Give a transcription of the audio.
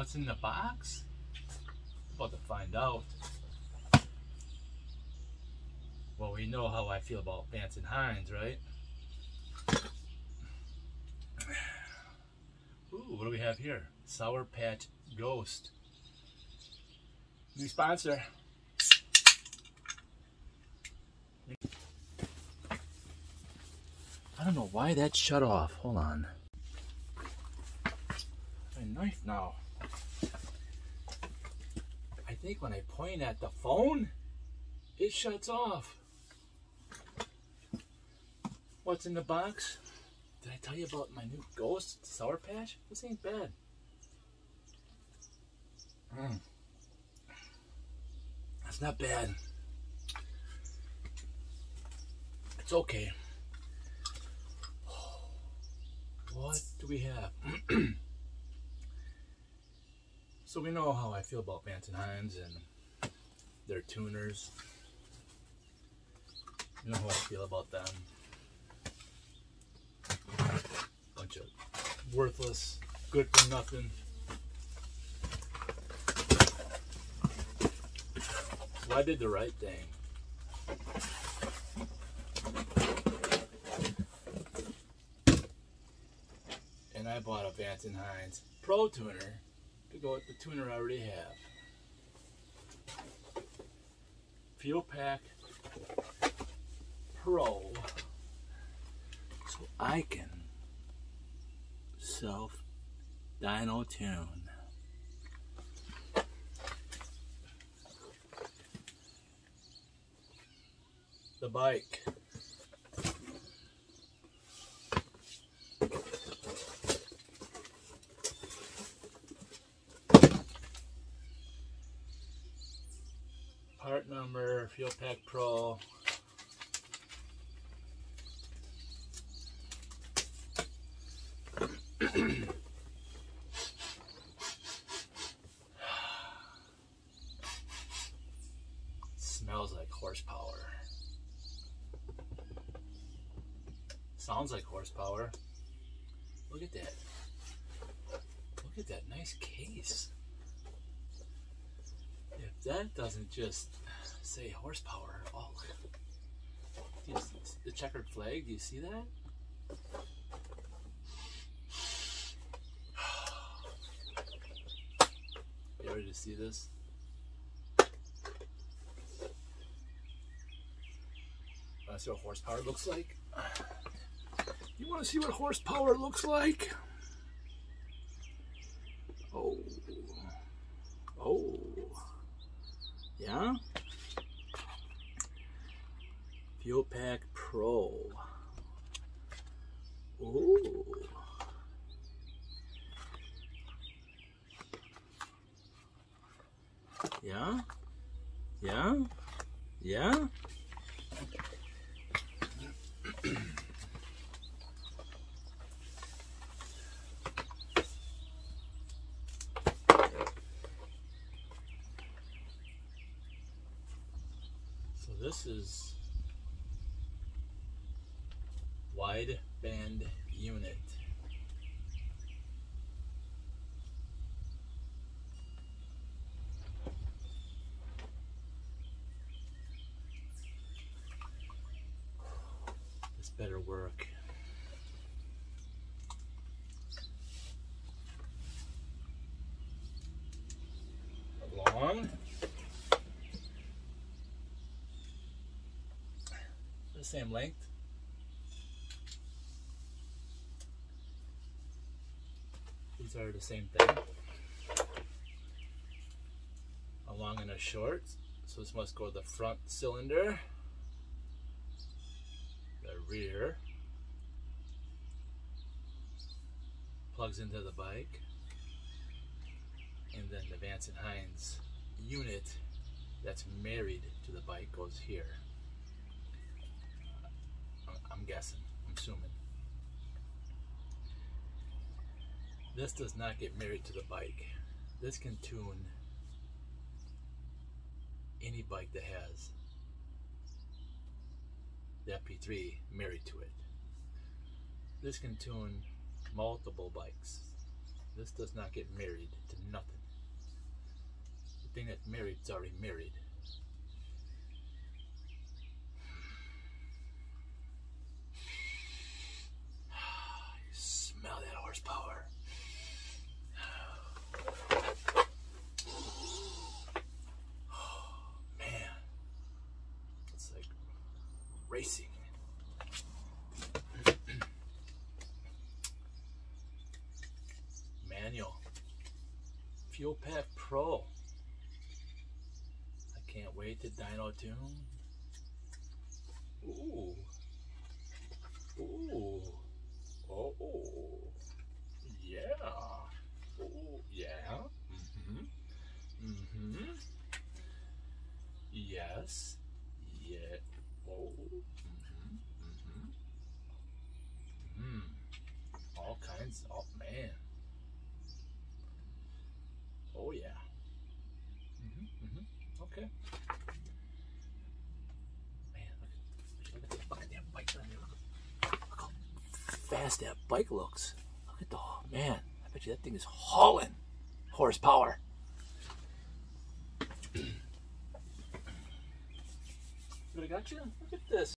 What's in the box? About to find out. Well, we know how I feel about Vance and Hines, right? Ooh, what do we have here? Sour Patch Ghost. New sponsor. I don't know why that shut off. Hold on. My knife now. Think when I point at the phone, it shuts off. What's in the box? Did I tell you about my new Ghost Sour Patch? This ain't bad. Mm. That's not bad. It's okay. What do we have? so we know how I feel about Vance and Hines and their tuners. You know how I feel about them. Bunch of worthless, good for nothing. So I did the right thing. And I bought a and Hines Pro Tuner to go with the tuner I already have. Fuelpak Pro so I can self dyno tune. The bike. Number, Fuel Pack Pro. Smells like horsepower. Sounds like horsepower. Look at that. Look at that nice case. If that doesn't just say horsepower, oh, the checkered flag, do you see that? You ready to see this? Want to see what horsepower looks like? You want to see what horsepower looks like? Oh. Oh. Yeah? Fuelpak Pro. Ooh. Yeah? Yeah? Yeah? So this is wide band unit. This better work. Long. The same length. Are the same thing. A long and a short. So this must go the front cylinder. The rear. Plugs into the bike. And then the Vance and Hines unit that's married to the bike goes here. I'm guessing, I'm assuming. This does not get married to the bike. This can tune any bike that has the FP3 married to it. This can tune multiple bikes. this does not get married to nothing. The thing that's married is already married. You smell that horsepower. Man, it's like racing. Manual. Fuelpak Pro. I can't wait to dyno tune. Ooh. Ooh. Oh. Yeah. Oh, yeah. Mm-hmm. Mm-hmm. Yes. Yeah. Oh. Mm-hmm. Mm-hmm. Mm. All kinds. Oh, man. Oh, yeah. Mm-hmm. Mm-hmm. Okay. Man, look at, look at, look at that bike. Look, look how fast that bike looks. Look at the, oh, man. I bet you that thing is hauling horsepower. But I got you. Look at this.